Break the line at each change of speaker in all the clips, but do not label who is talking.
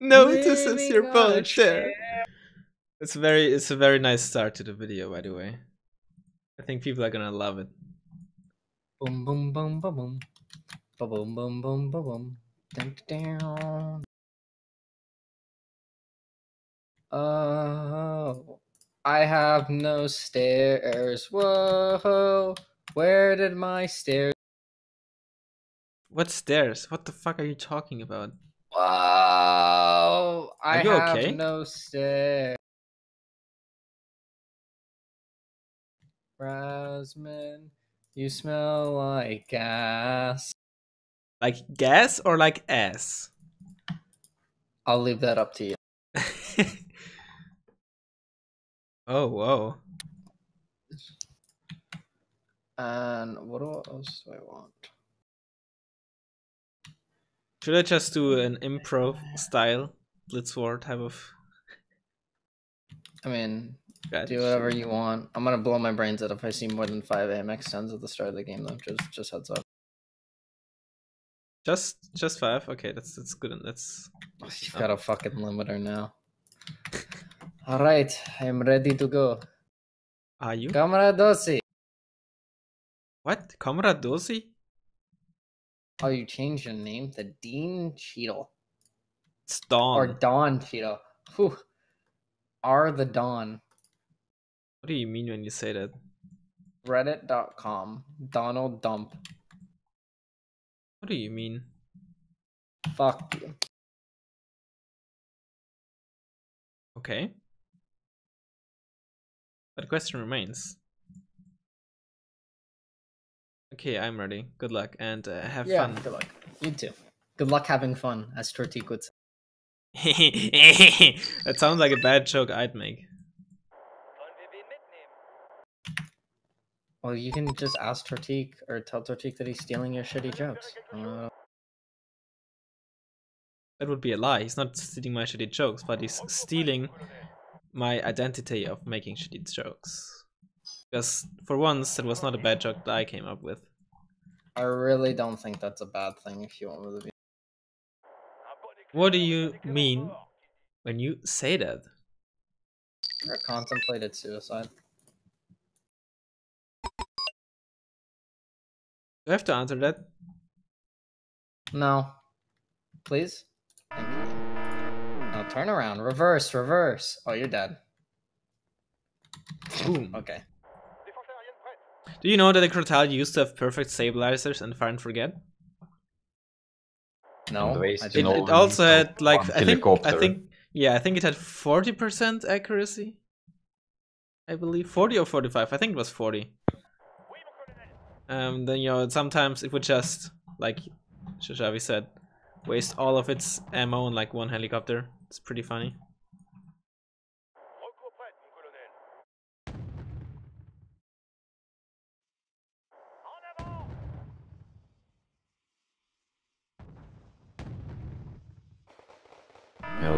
Notices oh your
Living
bullet share. It's very it's a very nice start to the video, by the way. I think people are gonna love it.
Boom, boom, boom, boom, boom. Boom, boom, boom, boom, boom. Dun, dun. Oh, I have no stairs. Whoa, where did my stairs?
What stairs? What the fuck are you talking about?
Whoa, I
you
have
okay?
no stairs. Rasmus, you smell like gas.
Like gas or like ass?
I'll leave that up to you.
oh whoa.
And what else do I want?
Should I just do an improv style Blitz War type of
I mean,
strategy?
do whatever you want. I'm gonna blow my brains out if I see more than five AMX tens at the start of the game, though. Just, just heads up.
Just just five? Okay, that's that's good. That's
You've got a fucking limiter now. All right, I'm ready to go.
are you?
Dossi.
What? Comrade Dosi?
Oh, you changed your name to Dean Cheadle
It's Dawn.
or Don Cheadle. Whew. R the Don.
What do you mean when you say that?
Reddit.com. Donald Dump.
What do you mean?
Fuck you.
Okay. But the question remains. Okay, I'm ready. Good luck and uh, have
Yeah,
fun.
good luck. You too. Good luck having fun, as Tortik would say.
that sounds like a bad joke I'd make.
Well, you can just ask Tortik or tell Tortik that he's stealing your shitty jokes. Uh,
That would be a lie. He's not stealing my shitty jokes, but he's stealing my identity of making shitty jokes. Because for once, it was not a bad joke that I came up with.
I really don't think that's a bad thing if you want me to be.
What do you mean when you say that?
Or contemplated suicide.
Do I have to answer that?
No. Please? Thank you. Now turn around. Reverse, reverse. Oh, you're dead.
Boom.
Okay.
Do you know that the Crotale used to have perfect stabilizers and fire and forget?
No.
And
It, it also had like I think I think yeah I think it had forty percent accuracy. I believe forty or forty five. I think it was forty. Um, then you know sometimes it would just like Shashavi said, waste all of its ammo on like one helicopter. It's pretty funny.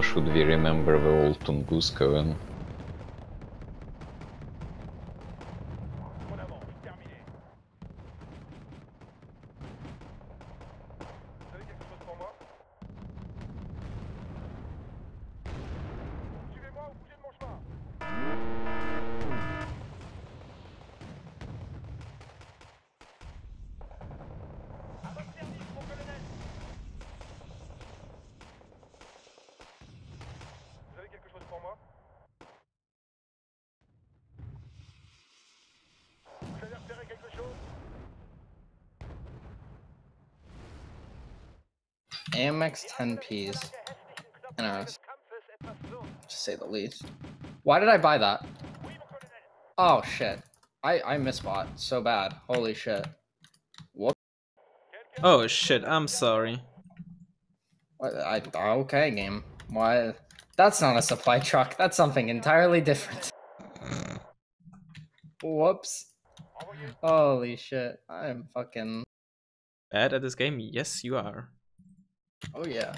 Well, should we remember the old Tunguska when
AMX 10Ps. Interesting. To say the least. Why did I buy that? Oh shit. I, I misbought so bad. Holy shit. Whoop.
Oh shit! I'm sorry.
What- I, okay, game. Why? That's not a supply truck. That's something entirely different. Whoops. Holy shit. I'm fucking.
Bad at this game? Yes, you are.
Oh yeah.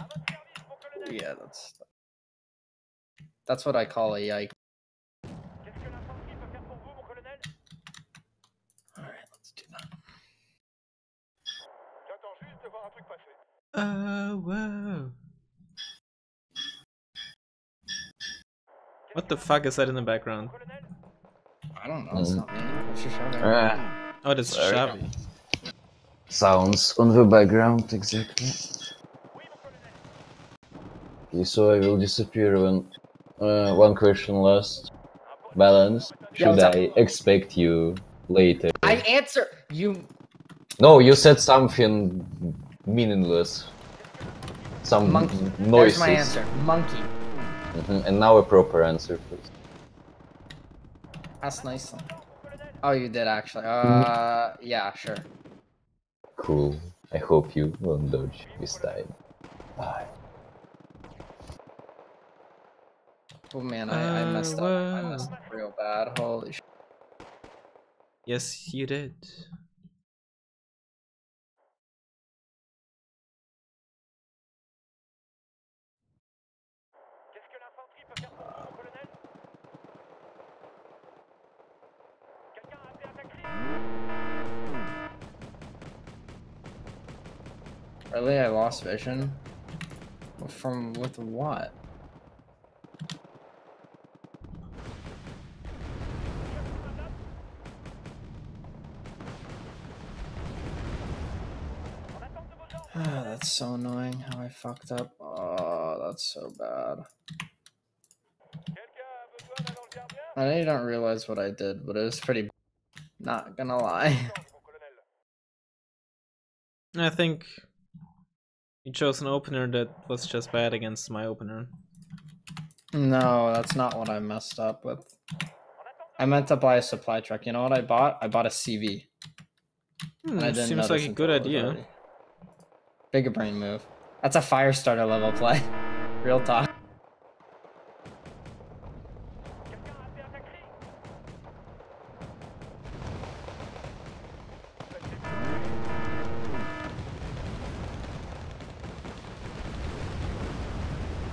Oh yeah, that's. That's what I call a yike. Alright, let's do that.
Oh whoa! What the fuck is that in the background?
I don't know. It's not me. It's just Shabby.
Ah,
Oh, that's
Sorry.
Xavi.
sounds on the background, exactly. So I will disappear when... Uh, one question last. Balance.
Yeah,
Should
up?
I expect you later?
I answer you.
No, you said something meaningless. Some
Monkey.
noises.
There's my answer. Monkey.
Mhm, And now a proper answer, please.
That's nice. Oh, you did actually. Uh, yeah, sure.
Cool. I hope you won't dodge this time. Bye.
Oh man, I, I messed up. I
Uh,
messed up real bad. Holy sh.
Yes, you did.
Really, I lost vision. From with what? Ah, that's so annoying how I fucked up. Oh, that's so bad. I know you don't realize what I did, but it was pretty. Not gonna lie.
I think you chose an opener that was just bad against my opener.
No, that's not what I messed up with. I meant to buy a supply truck. You know what I bought? I bought a CV.
Hmm,
and I didn't
seems like a good idea.
already- Bigger brain move. That's a fire starter level play. Real talk.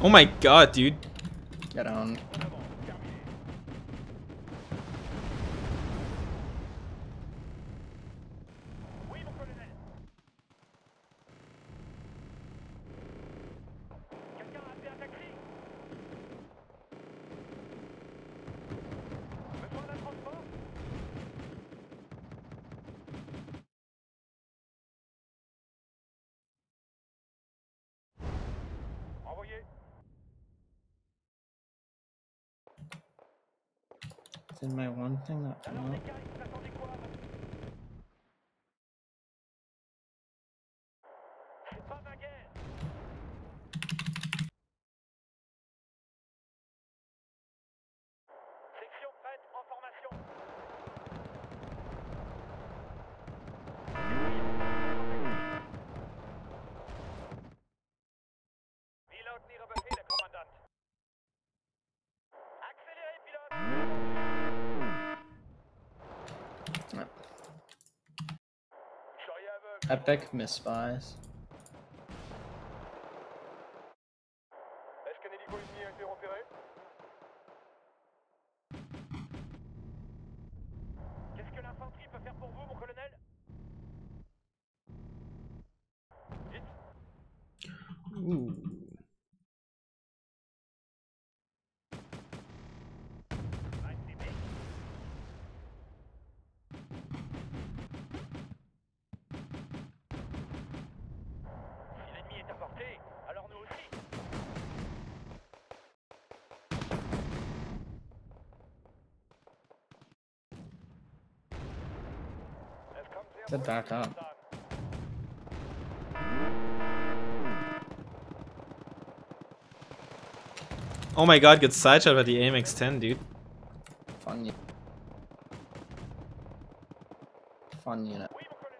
Oh my god, dude.
Get on. Did my one thing come Epic misspies.
Es kommt sehr
Said back up.
Oh my god, gets sideshot by the AMX 10, dude.
Fun unit. Fun unit.
Oui, mon colonel.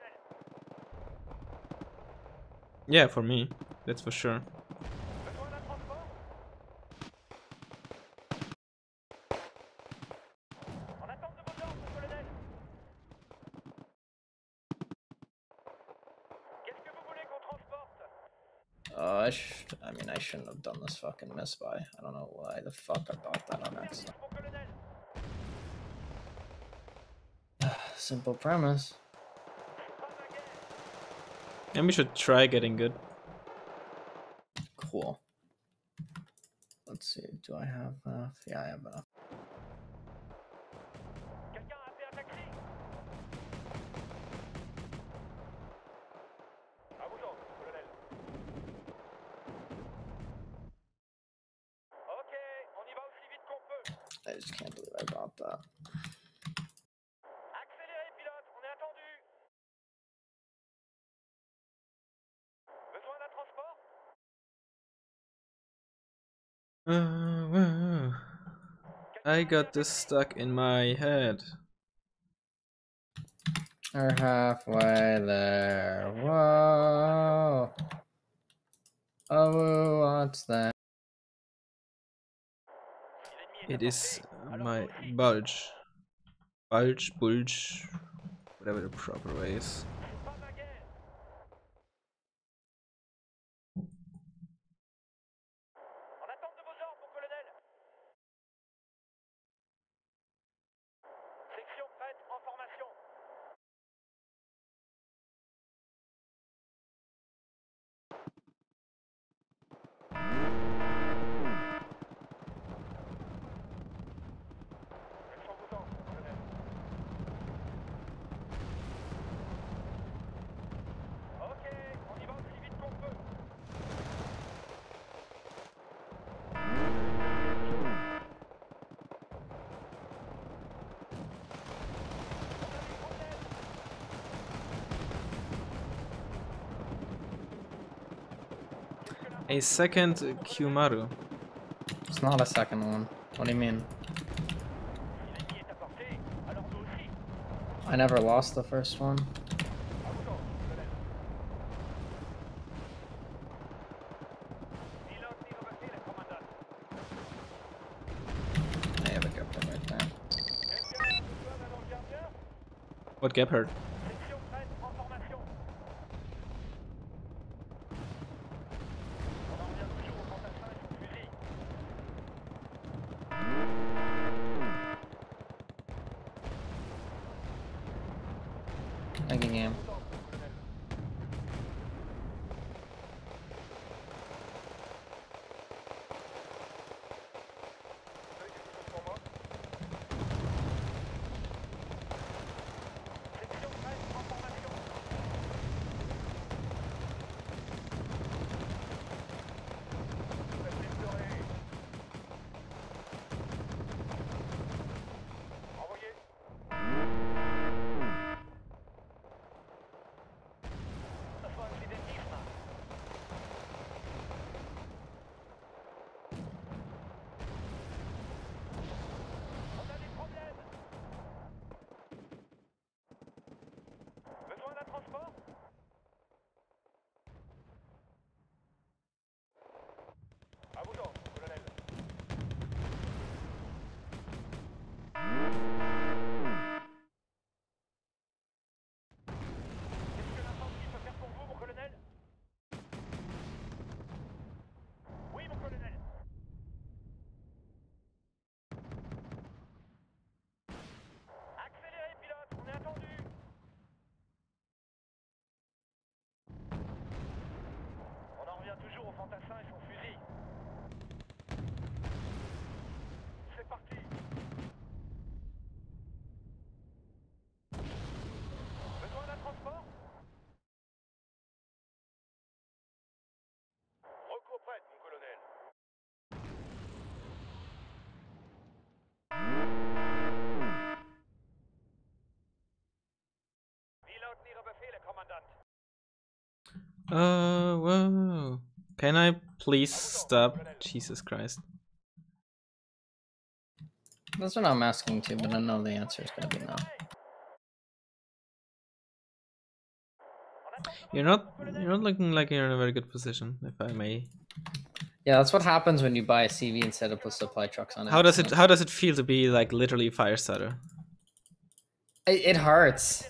Yeah, for me. That's for sure.
Shouldn't have done this fucking misbuy. I don't know why the fuck I bought that on accident. Simple premise.
And we should try getting good.
Cool. Let's let's see. Do I have enough? Yeah, I have enough.
Uh. I got this stuck in my head.
We're halfway there. Whoa. Oh, what's that?
Si l'ennemi est
It is
à portée, alors
my bulge. Bulge, bulge, whatever the proper way is. A second Kyumaru.
It's not a second one. What do you mean?
Si l'ennemi est à portée, alors nous aussi.
I never lost the first one.
À vous donc, colonel. Pilote ni rebâtir, commandant.
I have a good right there.
Quelqu'un a besoin
What Gepard? Uh, whoa. Can I please stop? Jesus Christ.
That's what I'm asking too, but I know the answer is gonna be no.
You're not you're not looking like you're in a very good position, if I may.
Yeah, that's what happens when you buy a CV instead of put supply trucks on it.
How does it how does it feel to be like literally fire starter?
It, it hurts.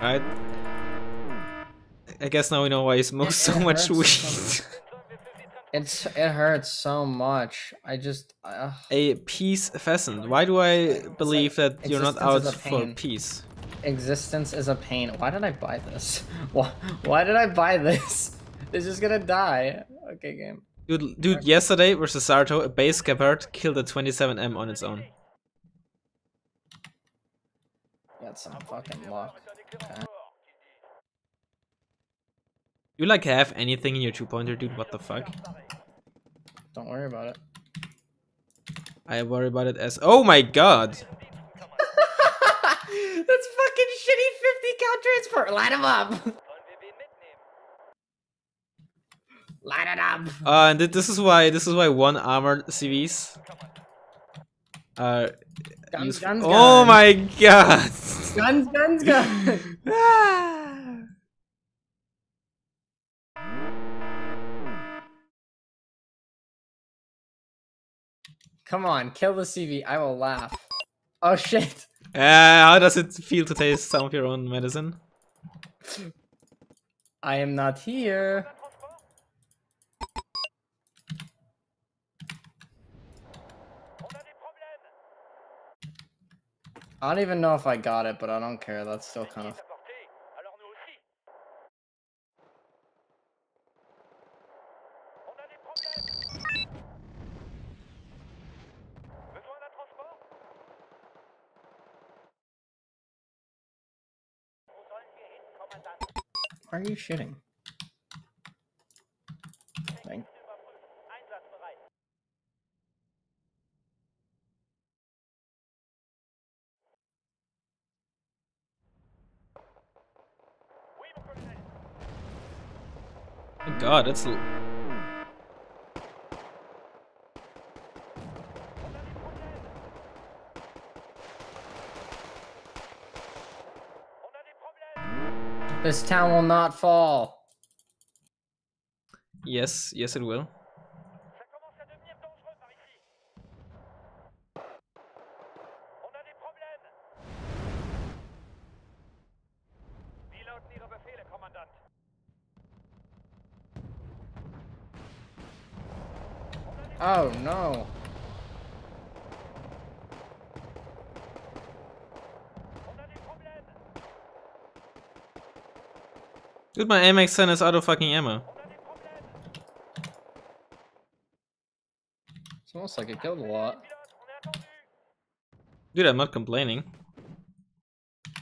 Right? I guess now we know why he smokes so much weed.
so It's it hurts so much. I just uh,
a peace pheasant. Why do I believe that you're not out
existence is a
for peace?
existence is a pain. Why did I buy this? Why why did I buy this? It's just gonna die. Okay, game.
Dude, dude, yesterday versus Sarto, a base scabbard killed a 27M on its own.
Got some fucking luck. Okay.
You like have anything in your two pointer, dude? What the fuck?
Don't worry about it.
I worry about it as. Oh my god!
That's fucking shitty 50 count transfer. Light him up. Light it up.
Uh, and th- this is why this is why one armored CVs are
Guns,
useful.
guns,
Oh my god!
Guns, guns, guns. Come on, kill the CV. I will laugh. Oh shit.
Uh, how does it feel to taste some of your own medicine?
I am not here. I don't even know if I got it, but I don't care. That's still kind of. Are you shitting? Thank.
God, that's. l-
On a des problèmes.
This town will not fall.
Yes, yes, it will.
Oh
commence
Dude, my MX10 is out of fucking ammo.
On a des problèmes.
It's almost like it killed a lot.
Pilote, on est attendu.
Dude, I'm not complaining.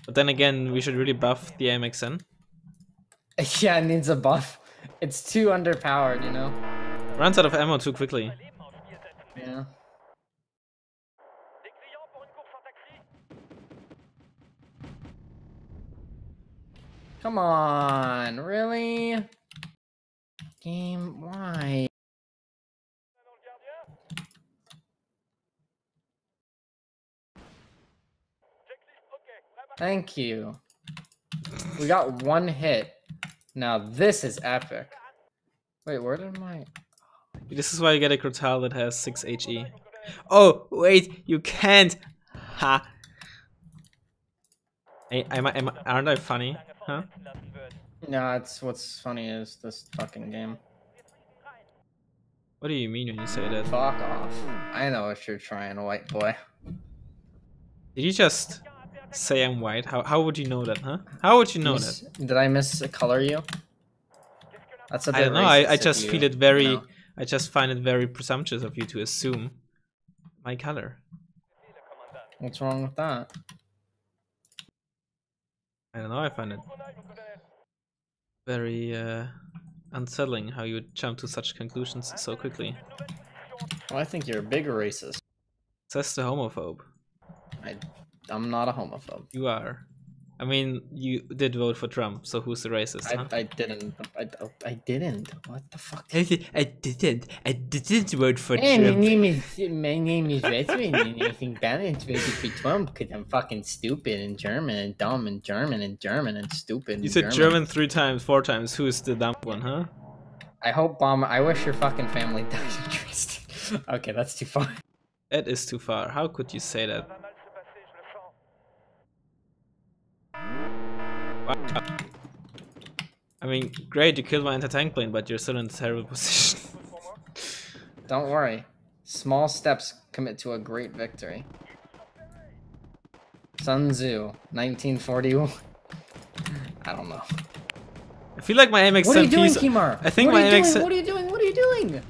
But then again, we should really buff the MX10.
Yeah, it needs a buff. It's too underpowered, you know?
Runs out of ammo too quickly.
Come on, really? Game, why? Thank you. We got one hit. Now this is epic. Wait, where did my...
This is why you get a Crotale that has 6 HE. Oh, wait, you can't! Ha! I, am I, aren't I funny? Huh?
No, it's what's funny is this fucking game.
What do you mean when you say that?
Fuck off. I know what you're trying, white boy.
Did you just say I'm white? How, how would you know that, huh? How would you know
Miss-
that?
Did I miscolor you? That's a bit
I don't know, I, I just
you,
feel it very,
you know?
I just find it very presumptuous of you to assume my color.
What's wrong with that?
I don't know, I find it very uh, unsettling how you would jump to such conclusions so quickly.
Well, I think you're a big racist.
Says the homophobe.
I, I'm not a homophobe.
You are. I mean, you did vote for Trump, so who's the racist, huh?
I, I didn't. I, I didn't. What the fuck?
I, I didn't. I didn't vote for
Hey, my name is my name is Wesley, and I think Balance voted for Trump because I'm fucking stupid and German and dumb and German and German and stupid.
You
and
said German three times, four times. Who is the dumb one, huh?
I hope bomb. I wish your fucking family died, Tristan. okay, that's too far.
That is too far. How could you say that? I mean, great, you killed my anti-tank plane, but you're still in a terrible position.
Don't worry. Small steps commit to a great victory. Sun Tzu, 1941. I don't know.
I feel like my MX.
What are you doing, Kimar?
I think
what
my MX.
Doing? What are you doing? What are you doing?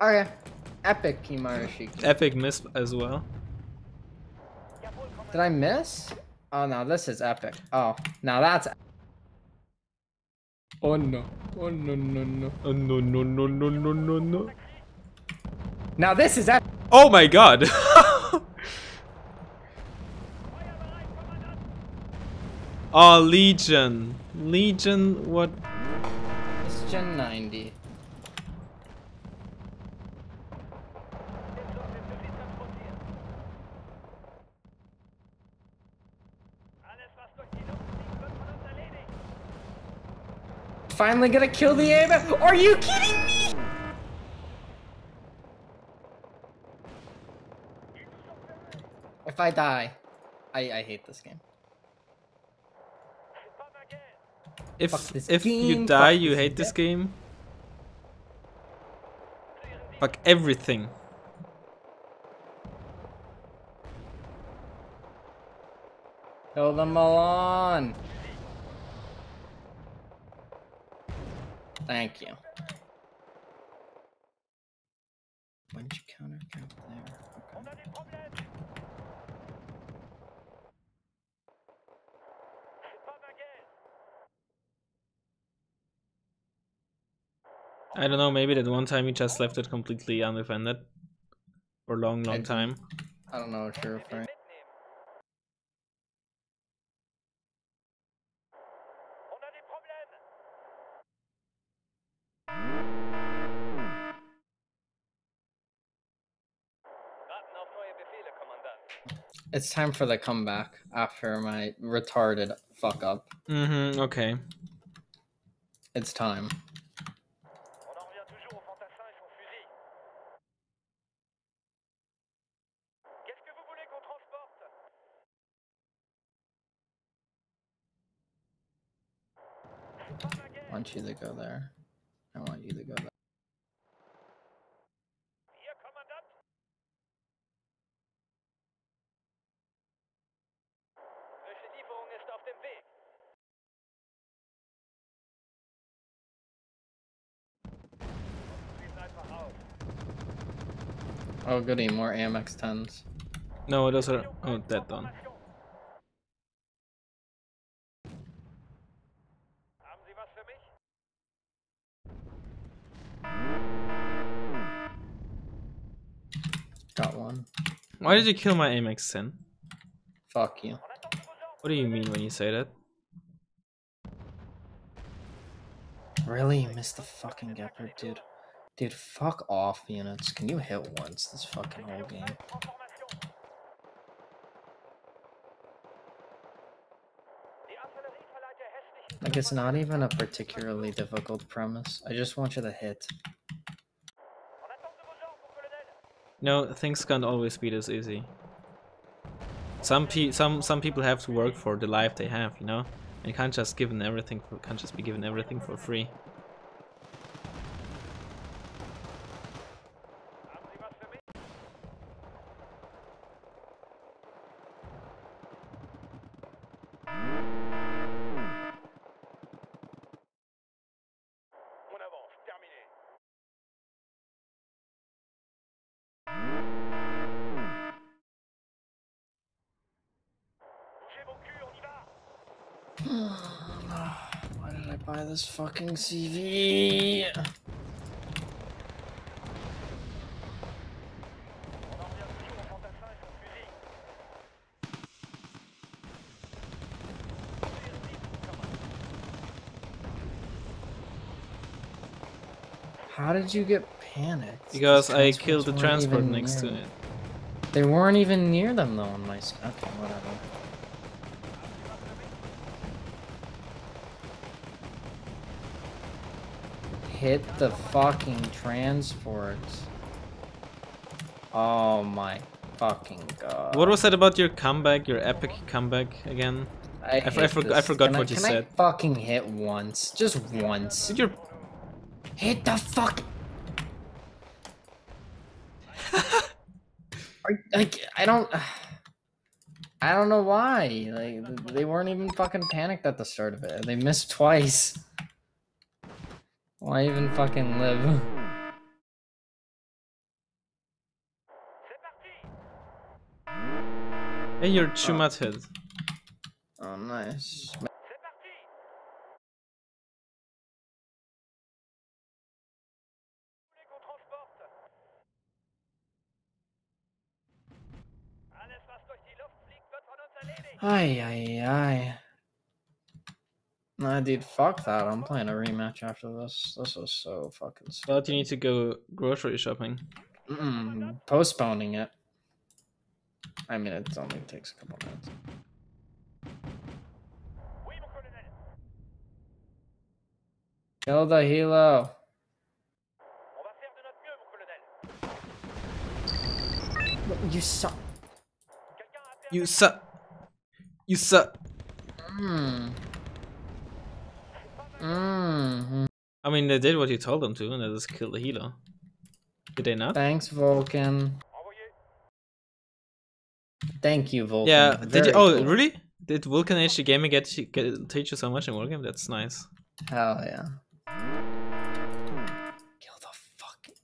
Okay. Epic Kimar
Epic miss as well.
Did I miss? Oh no, this is epic. Oh, now that's. Oh no. Oh no no no.
Oh no no no no no no no.
Now this is epic.
Oh my god! oh, Legion. Legion, what?
It's Gen 90. Finally gonna kill the aim. Are you kidding me? If I die, I, I hate this game.
If if you die, you hate this
game.
game. Fuck everything.
Kill them all on. Thank you. When did you counter count there? Okay.
I don't know, maybe that one time you just left it completely undefended. For a long, long
didn't.
time.
I don't know what you're It's time for the comeback after my retarded fuck up.
Mm-hmm, okay.
It's time.
On en revient toujours au fantassin et son fusil. Qu'est-ce que vous voulez qu'on transporte C'est pas ma guerre.
I want you to go there. I want you to go there. Oh goody, more AMX 10s.
No, those are oh dead done.
Haben Sie was für mich?
Got one.
Why did you kill my AMX 10?
Fuck you.
On attend de vos ordres.
What do you mean when you say that?
Really? You missed the fucking Gepard, dude. Dude, fuck off, units. Can you hit once this fucking whole game? Like, it's not even a particularly difficult premise. I just want you to hit.
No, things can't always be this easy. Some pe some some people have to work for the life they have, you know. And can't just given everything for can't just be given everything for free.
Buy this fucking CV?
On en revient toujours au fantassin et son fusil.
How did you get panicked?
Because I killed the transport next
near
to it.
They weren't even near them though on my Okay, whatever. Hit the fucking transports. Oh my fucking god.
What was that about your comeback, your epic comeback again?
I,
I I forg- I forgot
Can
what you
can
said.
I fucking hit once. Just once.
Did your
Hit the fuck. Like I don't. I don't know why. Like they weren't even fucking panicked at the start of it. They missed twice. Why even fucking live?
Hey, you're too much head.
Oh, nice. Ay, ay, ay. Nah, dude, fuck that. I'm playing a rematch after this. This was so fucking
Thought
stupid.
you need to go grocery shopping.
Mm-mm, postponing it. I mean, it only takes a couple minutes.
Oui, mon.
Kill the helo.
On va faire de notre mieux, mon colonel.
You suck.
Quelqu'un a appelé un
You suck. You suck.
Mm. Mm.
I mean, they did what you told them to, and they just killed the healer. Did they not?
Thanks, Vulcan. Thank you, Vulcan.
Yeah. Did you? Oh,
cool.
really? Did Vulcan HD Gaming get, get teach you so much in Wargame? That's nice.
Hell yeah. Kill the fucking.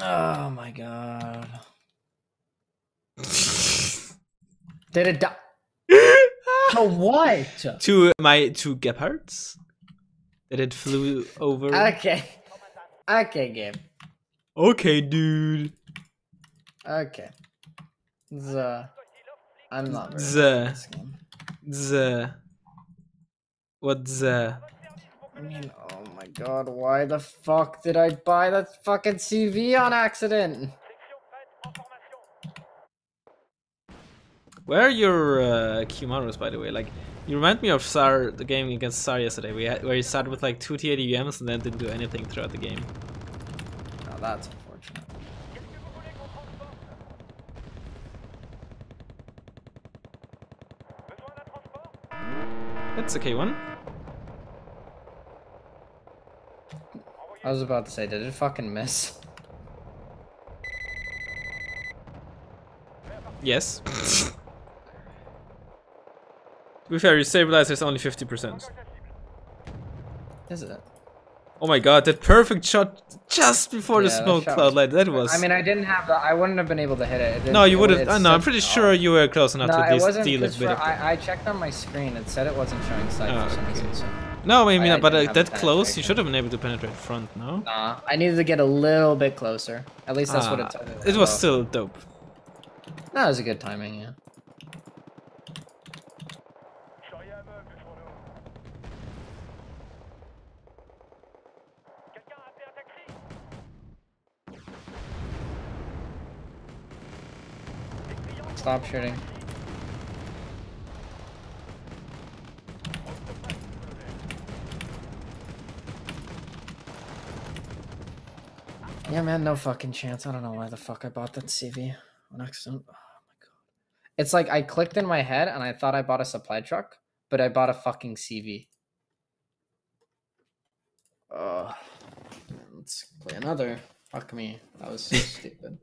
Oh my god. Did it die? To what?
to my two Gepards that it flew over.
Okay. Okay, Gabe.
Okay, dude.
Okay. The. I'm not very
The.
game.
The. What the?
I mean, oh my god, why the fuck did I buy that fucking CV on accident?
Where are your uh, Kimaros, by the way? Like, you remind me of Sar, the game against Sar yesterday, we had, where he started with like 2 TADVMs and then didn't do anything throughout the game.
Oh, that's unfortunate.
Qu'est-ce que vous voulez qu'on transporte Besoin d'un transport
That's okay one.
I was about to say, did it fucking miss?
Yes. to be fair, your stabilizer is only 50%.
Is it?
Oh my god, that perfect shot just before the
Yeah, that
smoke cloud light. That was.
I mean, I didn't have the. I wouldn't have been able to hit it. it
no, you would have.
it
Uh, no, I'm pretty sure you were close enough
No,
to at
it
least
wasn't.
steal a bit
I, I checked on my screen. It said it wasn't showing sight
Oh,
for some reason. So.
No, I mean,
I
but
didn't
like, that close, you should have been able to penetrate front, no?
Nah, I needed to get a little bit closer. At least that's what
Ah,
it told me.
It was still dope.
That was a good timing. Yeah. Stop shooting. Yeah, man, no fucking chance. I don't know why the fuck I bought that CV on accident. Oh my god. It's like I clicked in my head and I thought I bought a supply truck, but I bought a fucking CV. Oh, let's play another. Fuck me. That was so stupid.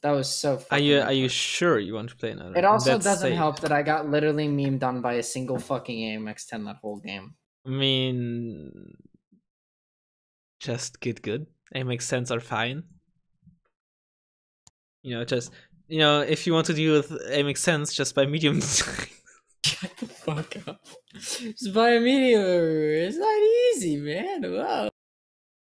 That was so.
Are you are you sure you want to play another?
It also
That's
doesn't
safe.
help that I got literally memed on by a single fucking AMX 10 that whole game.
I mean, just get good. Makes sense are fine. You know, just you know, if you want to deal with it makes sense, just buy medium.
Shut the fuck up. Just buy a medium. It's not easy, man. Wow.